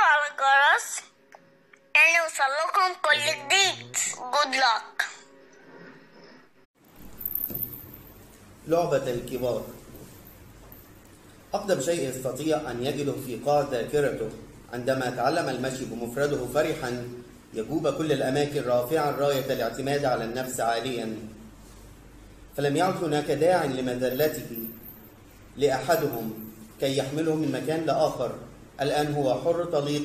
ضغطوا على الجرس يعني يوصل لكم كل جديد good luck. لعبة الكبار. أقدم شيء يستطيع أن يجده في قاع ذاكرته. عندما تعلم المشي بمفرده فرحا يجوب كل الأماكن رافعا راية الاعتماد على النفس عاليا. فلم يعد هناك داع لمذلته لأحدهم كي يحمله من مكان لآخر. الآن هو حر طليق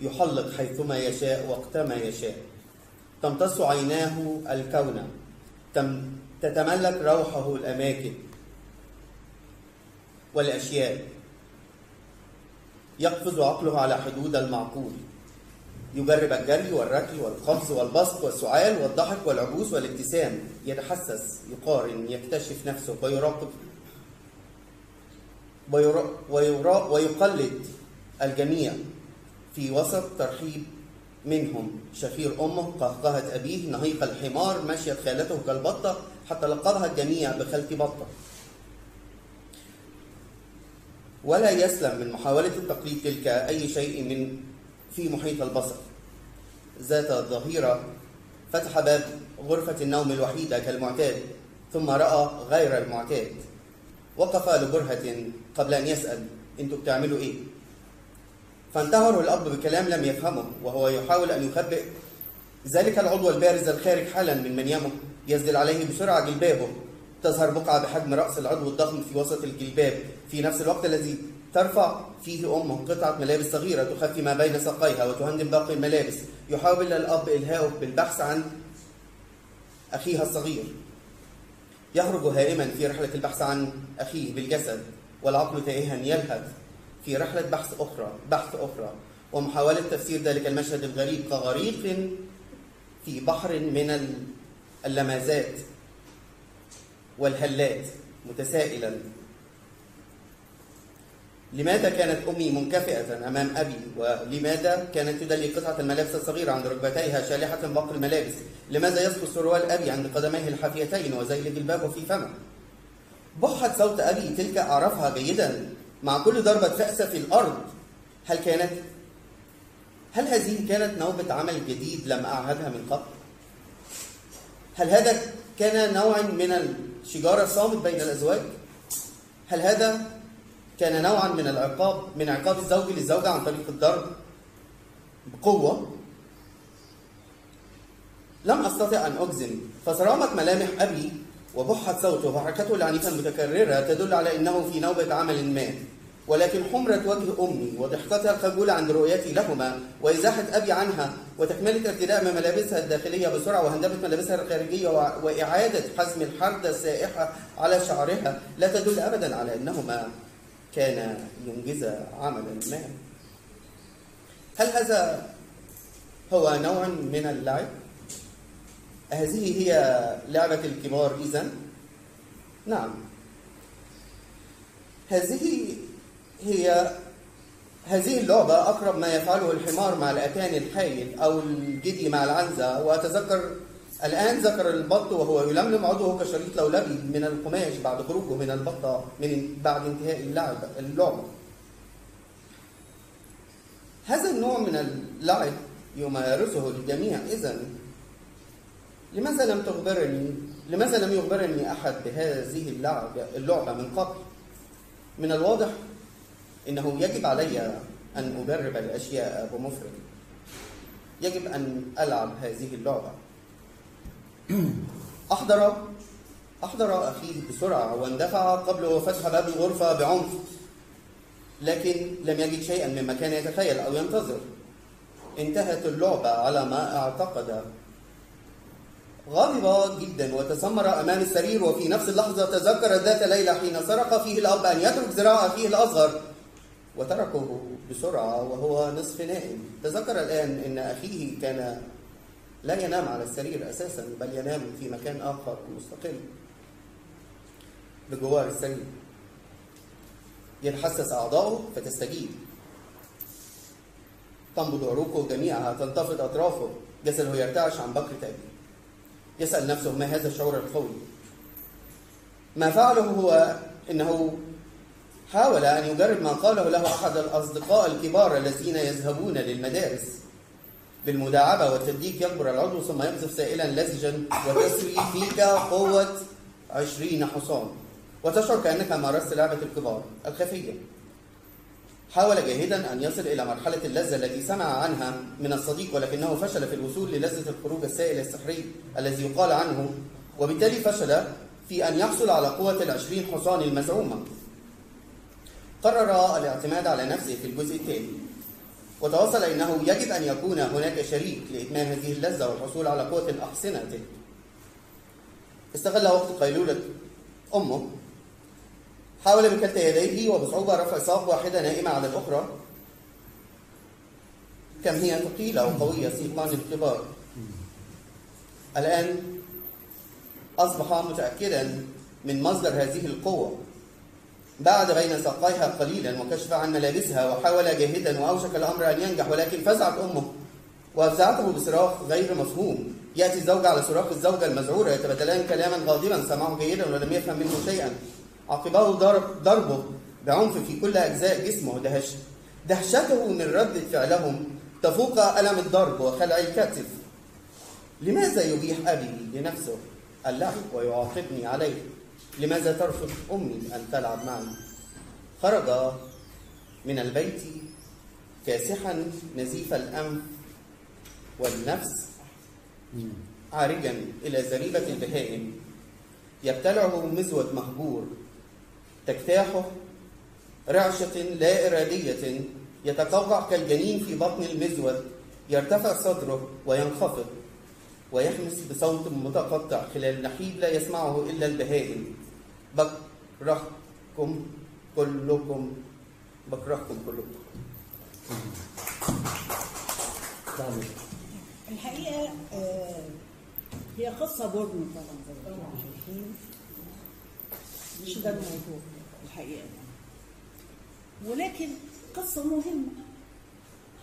يحلق حيثما يشاء وقتما يشاء. تمتص عيناه الكون. تم تتملك روحه الأماكن والأشياء. يقفز عقله على حدود المعقول. يجرب الجري والركل والقفز والبسط والسعال والضحك والعبوس والابتسام. يتحسس يقارن يكتشف نفسه ويراقب ويرا ويرا ويقلد. الجميع في وسط ترحيب منهم. شفير أمه قهقهة أبيه نهيق الحمار مشيت خالته كالبطة حتى لقبها الجميع بخالتي بطة. ولا يسلم من محاولة التقليد تلك أي شيء من في محيط البصر. ذات ظهيرة فتح باب غرفة النوم الوحيدة كالمعتاد ثم رأى غير المعتاد. وقف لبرهة قبل أن يسأل أنتوا بتعملوا إيه؟ فانتهره الأب بكلام لم يفهمه وهو يحاول أن يخبئ. ذلك العضو البارز الخارج حالا من منيمه يسدل عليه بسرعة جلبابه. تظهر بقعة بحجم رأس العضو الضخم في وسط الجلباب. في نفس الوقت الذي ترفع فيه أمه قطعة ملابس صغيرة تخفي ما بين ساقيها وتهندم باقي الملابس. يحاول الأب إلهاؤه بالبحث عن أخيها الصغير. يخرج هائما في رحلة البحث عن أخيه بالجسد والعقل تائها يلهث. في رحلة بحث أخرى بحث أخرى. ومحاولة تفسير ذلك المشهد الغريب كغريق في بحر من اللمازات والهلات متسائلا. لماذا كانت أمي منكفئة أمام أبي؟ ولماذا كانت تدلي قطعة الملابس الصغيرة عند ركبتيها شالحة باقي الملابس؟ لماذا يسقط سروال أبي عند قدميه الحافيتين وزيل جلبابه في فمه؟ بحت صوت أبي تلك أعرفها جيدا. مع كل ضربة فأس في الأرض هل كانت هل هذه كانت نوبة عمل جديد لم أعهدها من قبل؟ هل هذا كان نوع من الشجار الصامت بين الأزواج؟ هل هذا كان نوعا من العقاب من عقاب الزوج للزوجة عن طريق الضرب بقوة؟ لم أستطع أن أجزم فصرامت ملامح أبي وبحت صوته وحركته العنيفة المتكررة تدل على أنه في نوبة عمل ما ولكن حمرة وجه أمي وضحكتها الخجولة عند رؤيتي لهما وإزاحة أبي عنها وتكملة ارتداء ملابسها الداخلية بسرعة وهندبة ملابسها الخارجية وإعادة حزم الحردة السائحة على شعرها لا تدل أبدا على أنهما كانا ينجزا عملا ما هل هذا هو نوع من اللعب؟ هذه هي لعبة الكبار إذا؟ نعم. هذه هي هذه اللعبة أقرب ما يفعله الحمار مع الأتان الحايل أو الجدي مع العنزة. وأتذكر الآن ذكر البط وهو يلملم عضوه كشريط لولبي من القماش بعد خروجه من البطة من بعد انتهاء اللعب اللعبة. هذا النوع من اللعب يمارسه الجميع إذا لماذا لم تخبرني لماذا لم يخبرني أحد بهذه اللعبة اللعبة من قبل؟ من الواضح إنه يجب علي أن ادرب الأشياء بمفردي يجب أن ألعب هذه اللعبة. احضر أحضر اخيه بسرعة واندفع قبل فتح باب الغرفة بعنف لكن لم يجد شيئا مما كان يتخيل أو ينتظر. انتهت اللعبة على ما أعتقد. غضب جدا وتسمر أمام السرير وفي نفس اللحظة تذكر ذات ليلة حين سرق فيه الأب أن يترك ذراع اخيه الأصغر. وتركه بسرعة وهو نصف نائم. تذكر الآن أن أخيه كان لا ينام على السرير أساسا بل ينام في مكان آخر مستقل بجوار السرير. يتحسس أعضاؤه فتستجيب. تنبض عروقه جميعها تنتفض أطرافه. جسده يرتعش عن بكرة أبيه يسأل نفسه ما هذا الشعور القوي؟ ما فعله هو أنه حاول أن يجرب ما قاله له أحد الأصدقاء الكبار الذين يذهبون للمدارس بالمداعبة والتدليك يكبر العضو ثم يقذف سائلا لزجا وتسري فيك قوة عشرين حصان. وتشعر كأنك مارست لعبة الكبار الخفية. حاول جاهدا أن يصل إلى مرحلة اللذة التي سمع عنها من الصديق ولكنه فشل في الوصول للذة الخروج السائل السحري الذي يقال عنه وبالتالي فشل في أن يحصل على قوة العشرين حصان المزعومة. قرر الاعتماد على نفسه في الجزء الثاني. وتوصل إنه يجب أن يكون هناك شريك لاتمام هذه اللذة والحصول على قوة الاحصنه استغل وقت قيلولة أمه حاول بكلتا يديه وبصعوبة رفع ساق واحدة نائمة على الأخرى. كم هي؟ ثقيله وقويه سيقان الكبار. الآن أصبح متاكدا من مصدر هذه القوة. بعد بين ساقيها قليلا وكشف عن ملابسها وحاول جاهدا وأوشك الأمر أن ينجح ولكن فزعت أمه وافزعته بصراخ غير مفهوم. يأتي الزوج على صراخ الزوجة المذعوره يتبادلان كلاما غاضبا سمعه جيدا ولم يفهم منه شيئا. عقبه ضرب ضربه بعنف في كل أجزاء جسمه. دهش دهشته من ردة فعلهم. تفوق ألم الضرب وخلع الكتف. لماذا يبيح أبي لنفسه اللعب ويعاقبني عليه؟ لماذا ترفض أمي أن تلعب معي؟ خرج من البيت كاسحا نزيف الأنف والنفس عارجا إلى زريبة البهائم يبتلعه مزود مهجور. تجتاحه رعشة لا إرادية يتقوقع كالجنين في بطن المزود يرتفع صدره وينخفض ويحمس بصوت متقطع خلال نحيب لا يسمعه إلا البهائم. بكرهكم كلكم بكرهكم كلكم. الحقيقة آه، هي قصة بورنو طبعا مش ده الموضوع. الحقيقة ولكن قصة مهمة.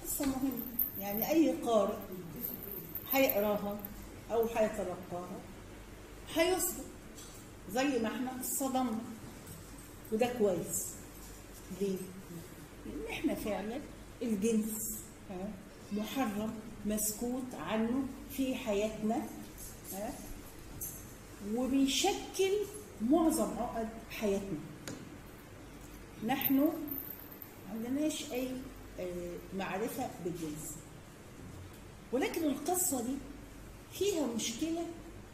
قصة مهمة. يعني أي قارئ هيقراها أو هيتلقاها هيصدق زي ما إحنا صدمنا وده كويس. ليه؟ لأن إحنا فعلا الجنس محرم مسكوت عنه في حياتنا وبيشكل معظم عقد حياتنا. نحن ما عندناش أي آه، معرفة بالجنس. ولكن القصة دي فيها مشكلة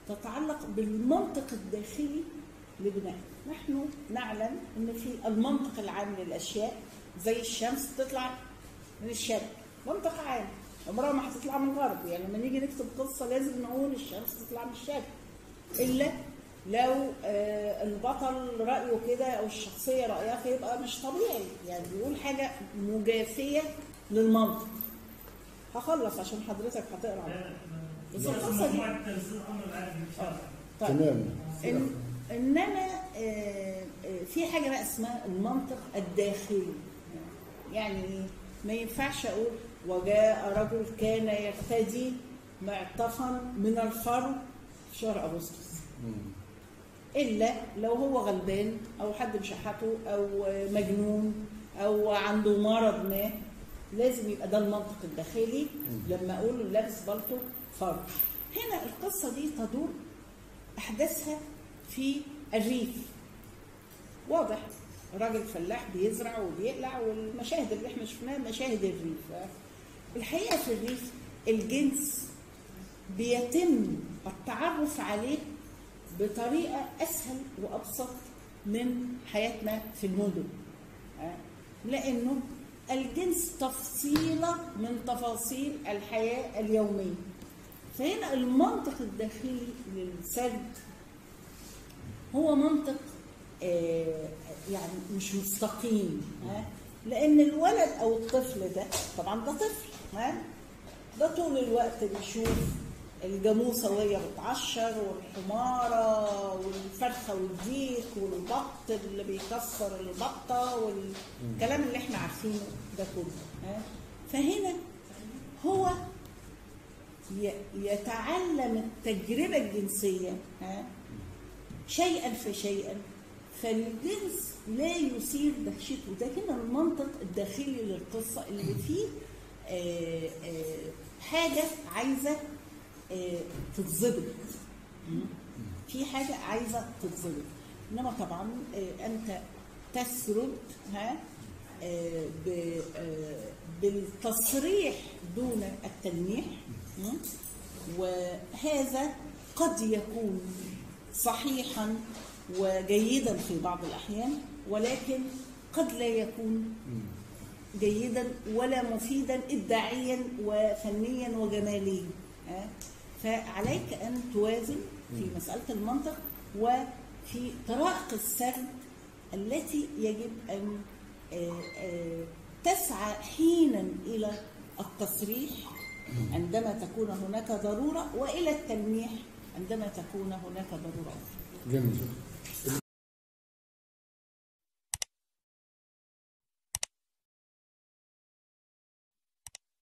تتعلق بالمنطق الداخلي لبنائنا نحن نعلم إن في المنطق العام للأشياء زي الشمس تطلع من الشرق. منطق عام. عمرها ما هتطلع من الغرب. يعني لما نيجي نكتب قصة لازم نقول الشمس تطلع من الشرق. إلا لو آه، البطل رأيه كده أو الشخصية رأيها فيبقى مش طبيعي. يعني بيقول حاجة مجافية للمنطق هخلص عشان حضرتك هتقرأ. عنها. بس القصة دي طيب. تمام. إن إنما آه، آه، في حاجة بقى اسمها المنطق الداخلي. يعني؟ ما ينفعش أقول وجاء رجل كان يرتدي معطفا من الفرو في شهر أغسطس. إلا لو هو غلبان أو حد مشحته أو مجنون أو عنده مرض ما لازم يبقى ده المنطق الداخلي. لما أقول لابس بلطو فرو هنا القصة دي تدور أحداثها في الريف واضح. راجل فلاح بيزرع وبيقلع والمشاهد اللي إحنا شفناها مشاهد الريف. الحقيقة في الريف الجنس بيتم التعرف عليه بطريقة أسهل وأبسط من حياتنا في المدن. لأنه الجنس تفصيلة من تفاصيل الحياة اليومية. فهنا المنطق الداخلي للسرد هو منطق آه، يعني مش مستقيم. لأن الولد أو الطفل ده طبعا ده طفل ها؟ ده طول الوقت بيشوف الجاموسة وهي بتعشر والحمارة والفرخة والديك والبط اللي بيكسر البطة والكلام اللي إحنا عارفينه ده كله فهنا هو يتعلم التجربة الجنسية شيئا فشيئا فالجنس لا يثير دهشته. ده هنا المنطق الداخلي للقصة اللي فيه آه، آه، حاجة عايزة آه، تتظبط في حاجة عايزة تتظبط إنما طبعا آه، أنت تسرد ها آه، آه، بالتصريح دون التلميح? وهذا قد يكون صحيحا وجيدا في بعض الأحيان ولكن قد لا يكون جيدا ولا مفيدا ابداعيا وفنيا وجماليا؟ فعليك أن توازن في مسألة المنطق وفي طرائق السرد التي يجب أن آه، آه، تسعى حينا إلى التصريح عندما تكون هناك ضرورة وإلى التلميح عندما تكون هناك ضرورة أخرى. جميل.